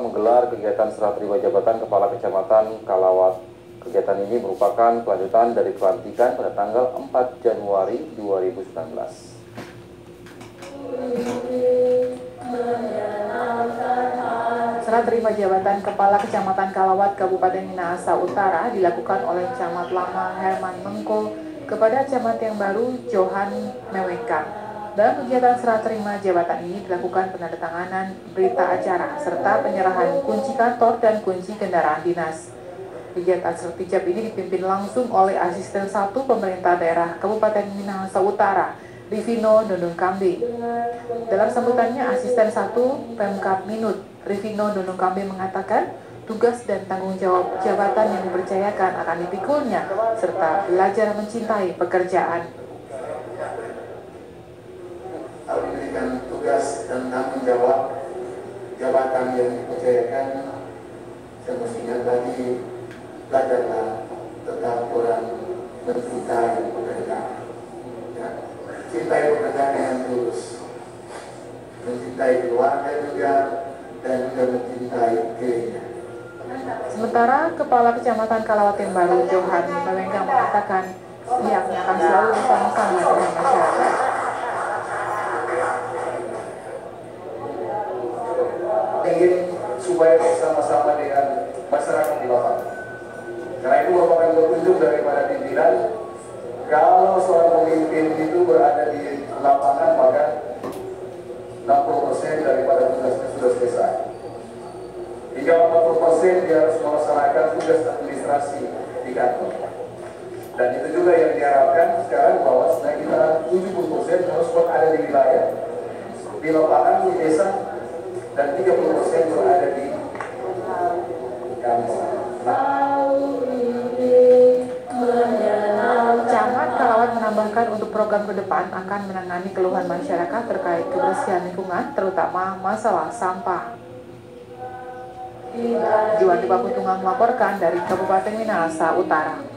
menggelar kegiatan serah terima jabatan Kepala Kecamatan Kalawat. Kegiatan ini merupakan kelanjutan dari pelantikan pada tanggal 4 Januari 2019. Serah terima jabatan Kepala Kecamatan Kalawat Kabupaten Minahasa Utara dilakukan oleh Camat Lama Herman Mengko kepada Camat yang baru Johan Mewengkang. Dalam kegiatan serah terima jabatan ini dilakukan penandatanganan berita acara serta penyerahan kunci kantor dan kunci kendaraan dinas. Kegiatan sertijab ini dipimpin langsung oleh asisten satu pemerintah daerah Kabupaten Minahasa Utara, Rivino Nunung Kambing. Dalam sambutannya, asisten satu Pemkap Minut, Rivino Nunung Kambing mengatakan tugas dan tanggung jawab jabatan yang dipercayakan akan dipikulnya, serta belajar mencintai pekerjaan diberikan tugas dan tanggung jawab jabatan yang dipercayakan. Semestinya tadi belajarlah tetap orang mencintai pekerjaan ya. cintai pekerjaan yang tulus. Mencintai keluarga juga dan juga mencintai dirinya. Sementara Kepala Kecamatan Kalawatin Baru Johan Mewenggang mengatakan pihaknya akan selalu bersama-sama ingin supaya bersama-sama dengan masyarakat di lapangan. Karena itu Bapak akan berkunjung daripada pimpinan, kalau seorang pemimpin itu berada di lapangan maka 60% daripada tugasnya sudah selesai. Hingga 40% dia harus melaksanakan tugas administrasi di kantor. Dan itu juga yang diharapkan sekarang bahwa sebenarnya kita 70% harus berada di wilayah, di lapangan, di desa, dan 30 persen berada di menambahkan untuk program ke depan akan menangani keluhan masyarakat terkait kebersihan lingkungan, terutama masalah sampah. Juan Pakutungan melaporkan dari Kabupaten Minahasa Utara.